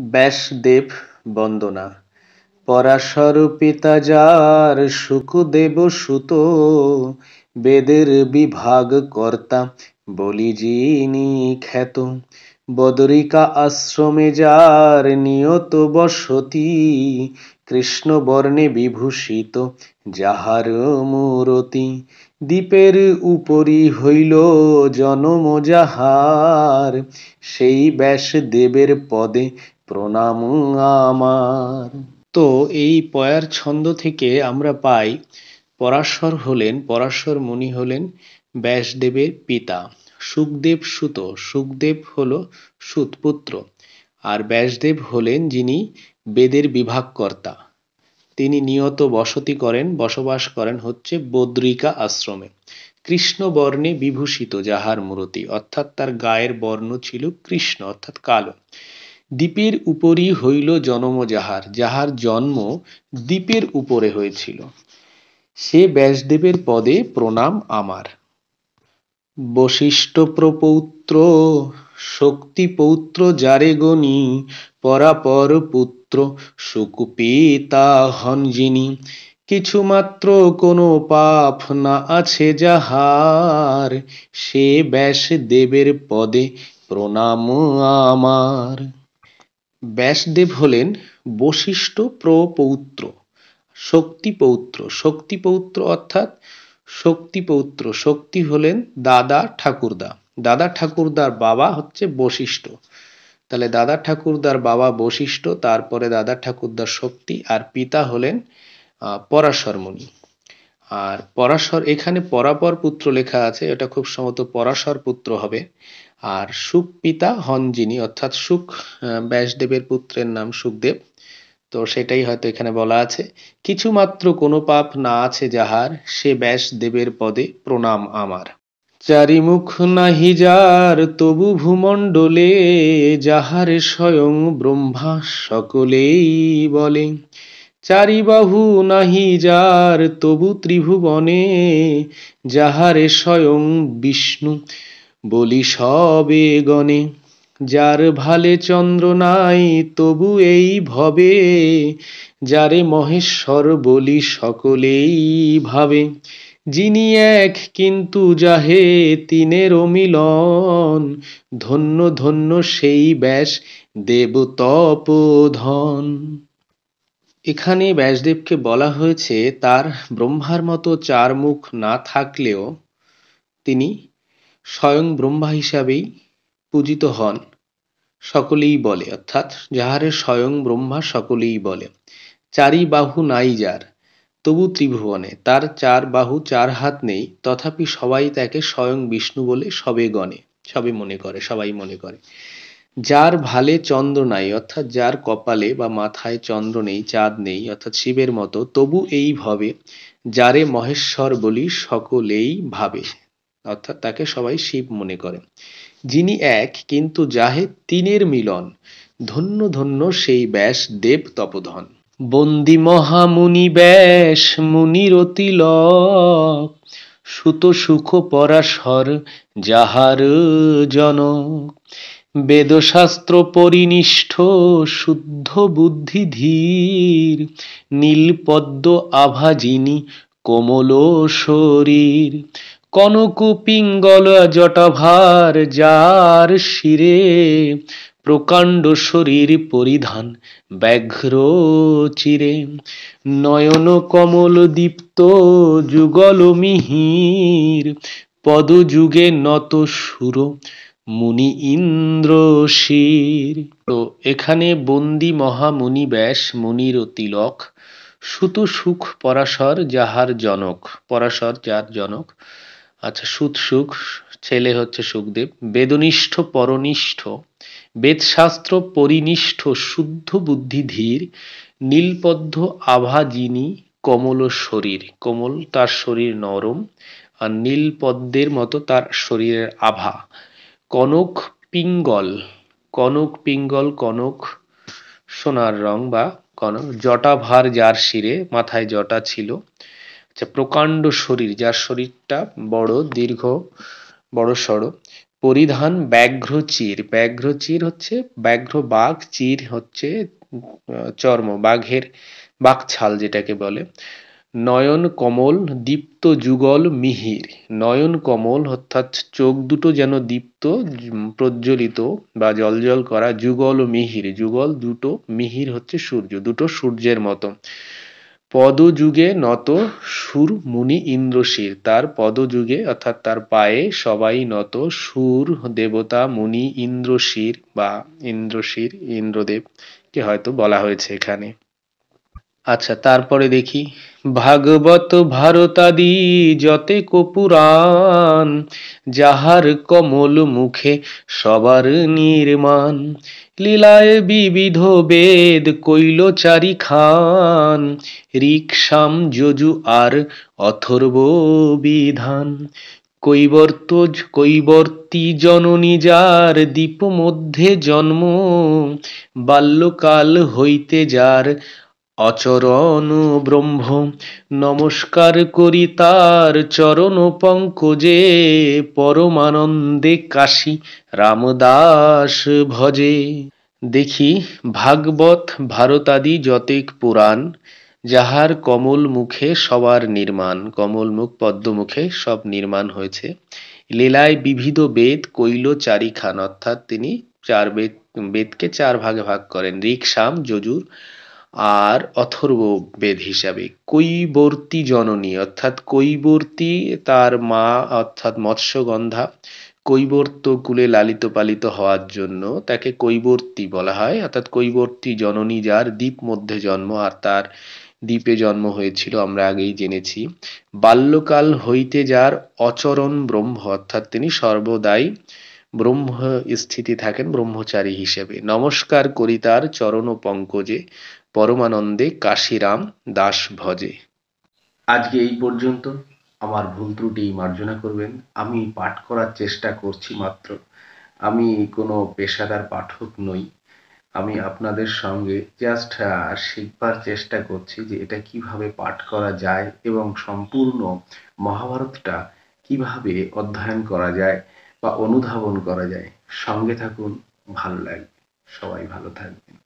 ব্যাসদেব বন্দনা। পরাশর পিতা যার সুখদেব সুত, বেদের বিভাগ কর্তা বলি যিনি খ্যাত। বদরিকা আশ্রমে যার নিয়ত বসতি কৃষ্ণ বর্ণে বিভূষিত যাহার মূরতি। দ্বীপের উপরি হইল জনম যাহার, সেই ব্যাস দেবের পদে প্রণাম আমার। তো এই পয়ার ছন্দ থেকে আমরা পাই, পরাশর হলেন, পরাশর মুনি হলেন ব্যাসদেবের পিতা। সুখদেব সুত, সুখদেব হলো সুতপুত্র আর ব্যাসদেব হলেন যিনি বেদের বিভাগকর্তা। তিনি নিয়ত বসতি করেন, বসবাস করেন হচ্ছে বদ্রিকা আশ্রমে। কৃষ্ণ বর্ণে বিভূষিত যাহার মূরতি, অর্থাৎ তার গায়ের বর্ণ ছিল কৃষ্ণ, অর্থাৎ কালো। দ্বীপের উপরই হইল জনম যাহার যাহার জন্ম দ্বীপের উপরে হয়েছিল। সে ব্যাসদেবের পদে প্রণাম আমার। বশিষ্ঠ প্রপৌত্র, শক্তি পৌত্র যারে গণি, পরাপর পুত্র সুকুপিতা হন যিনি। কিছুমাত্র কোনো পাপ না আছে যাহার, সে ব্যাস দেবের পদে প্রণাম আমার। ব্যাসদেব হলেন বশিষ্ঠ প্রপৌত্র, শক্তিপৌত্র শক্তিপৌত্র অর্থাৎ শক্তিপৌত্র, শক্তি হলেন দাদা ঠাকুরদা। দাদা ঠাকুরদার বাবা হচ্ছে বশিষ্ঠ। তাহলে দাদা ঠাকুরদার বাবা বশিষ্ঠ, তারপরে দাদা ঠাকুরদার শক্তি আর পিতা হলেন পরাশর মুনি আর পরাশর, এখানে পরাপর পুত্র লেখা আছে, এটা খুব সম্ভবত পরাশর পুত্র হবে। আর সুখ পিতা হন যিনি, অর্থাৎ সুখ ব্যাসদেবের পুত্রের নাম সুখদেব তো সেটাই হয়তো এখানে বলা আছে। কিছু মাত্র কোনো পাপ না আছে যাহার, সে ব্যাসদেবের পদে প্রণাম আমার। চারিমুখ নাহি যার, তবু ভূমণ্ডলে যাহারে স্বয়ং ব্রহ্মা সকলেই বলে। চারিবাহু নাহি যার, তবু ত্রিভুবনে যাহারে স্বয়ং বিষ্ণু। বলি সবে গণে, যার ভালে চন্দ্র নাই তবু এই ভবে, যারে মহেশ্বর বলি সকলেই ভাবে। যিনি এক কিন্তু যাহে তিনের মিলন, ধন্য ধন্য সেই ব্যাস দেব তপধন। এখানে ব্যাসদেবকে বলা হয়েছে, তার ব্রহ্মার মতো চার মুখ না থাকলেও তিনি স্বয়ং ব্রহ্মা হিসাবেই পূজিত হন। সকলেই বলে, অর্থাৎ যাহারে স্বয়ং ব্রহ্মা সকলেই বলে, চারি বাহু নাই যার, তবু ত্রিভুবনে, তার চার বাহু চার হাত নেই, তথাপি সবাই তাকে স্বয়ং বিষ্ণু বলে সবে গণে, সবে মনে করে, সবাই মনে করে। যার ভালে চন্দ্র নাই, অর্থাৎ যার কপালে বা মাথায় চন্দ্র নেই, চাঁদ নেই, অর্থাৎ শিবের মতো, তবু এই ভাবে, যারে মহেশ্বর বলি সকলেই ভাবে। অর্থাৎ তাকে সবাই শিব মনে করে। যিনি এক, কিন্তু যাহে তিনের মিলন, ধন্য ধন্য সেই ব্যাস দেব তপধন। বন্দি মহামুনি ব্যাস, মুনির তিলক, সুত সুখ পরাশর যাহার জনক। বেদশাস্ত্র পরিনিষ্ঠ, শুদ্ধ বুদ্ধি ধীর, নীলপদ্ম আভাজিনী কোমল শরীর। কনক পিঙ্গল জটাভার যার শিরে প্রকাণ্ড শরীর পরিধান ব্যাঘ্র চিরে। নয়ন কমল দীপ্ত যুগল মিহির, পদযুগে নত সুর, মুনি ইন্দ্র শির। তো এখানে বন্দি মহামুনি ব্যাস, মুনির তিলক, সুত সুখ পরাশর যাহার জনক, পরাশর যার জনক আচ্ছা সুত সুখ, ছেলে হচ্ছে সুখদেব। বেদনিষ্ঠ, পরনিষ্ঠ। বেদশাস্ত্র, পরিনিষ্ঠ, শুদ্ধ বুদ্ধি ধীর। আভা যিনি কমল শরীর। কোমল তার শরীর নরম, আর নীল পদ্মের মতো তার শরীরের আভা। কনক পিঙ্গল। কনক পিঙ্গল, কনক সোনার রং বা কনক জটাভার যার শিরে, মাথায় জটা ছিল। আচ্ছা প্রকাণ্ড শরীর, যার শরীরটা বড়, দীর্ঘ, বড় সড়ো, পরিধান ব্যাঘ্র চির। ব্যাঘ্র চির হচ্ছে, ব্যাঘ্র বাঘ, চির হচ্ছে চর্ম, বাঘের বাঘছাল যেটাকে বলে। নয়ন কমল, দীপ্ত যুগল মিহির। নয়ন কমল অর্থাৎ চোখ দুটো যেন দীপ্ত প্রজ্বলিত বা জলজল করা যুগল মিহির। যুগল দুটো মিহির হচ্ছে সূর্য, দুটো সূর্যের মতো। পদযুগে নত সুর মুনি ইন্দ্রশির। তার পদযুগে অর্থাৎ তার পায়ে সবাই নত সুর দেবতা মুনি ইন্দ্রশির বা ইন্দ্রশির ইন্দ্রদেব কে হয়তো বলা হয়েছে এখানে। আচ্ছা তারপরে দেখি। ভাগবত ভারতাদি যতে কপুরাণ, যাহার কমল মুখে সবার নির্মাণ। লীলায় বিবিধ বেদ কইল চারি খান রিকসাম যজু আর অথর্ব বিধান। কৈবর্ত কৈবর্তী জননী যার দ্বীপ মধ্যে জন্ম, বাল্যকাল হইতে যার অচরণ ব্রহ্ম, নমস্কার করি তার চরণ পঙ্কজে, পরমানন্দে কাশী রামদাস ভজে। দেখি ভাগবত ভারতাদি যতেক পুরাণ, যাহার কমল মুখে সবার নির্মাণ, কমল মুখ পদ্মমুখে সব নির্মাণ হয়েছে। লীলায় বিবিধ বেদ, কৈল চারি খান অর্থাৎ তিনি চার বেদ, বেদকে চার ভাগে ভাগ করেন ঋক সাম যজুর আর অথর্ব বেদ হিসাবে। কৈবর্তী জননী, অর্থাৎ কৈবর্তী তার মা, অর্থাৎ মৎস্যগন্ধা, কৈবর্ত কুলে লালিত পালিত হওয়ার জন্য তাকে কৈবর্তী বলা হয়। অর্থাৎ কৈবর্তী জননী যার দ্বীপ মধ্যে জন্ম আর তার দ্বীপে জন্ম হয়েছিল, আমরা আগেই জেনেছি। বাল্যকাল হইতে যার অচরণ ব্রহ্ম, অর্থাৎ তিনি সর্বদাই ব্রহ্ম স্থিতি থাকেন, ব্রহ্মচারী হিসেবে। নমস্কার করি তার চরণ পঙ্কজে। পরমানন্দে কাশিরাম দাস ভজে। আজকে এই পর্যন্ত আমার ভুল ত্রুটি মার্জনা করবেন। আমি পাঠ করার চেষ্টা করছি মাত্র। আমি কোনো পেশাদার পাঠক নই। আমি আপনাদের সঙ্গে জাস্ট শিখবার চেষ্টা করছি যে এটা কীভাবে পাঠ করা যায় এবং সম্পূর্ণ মহাভারতটা কীভাবে অধ্যয়ন করা যায় বা অনুধাবন করা যায়। সঙ্গে থাকুন, ভালো লাগবে। সবাই ভালো থাকবেন।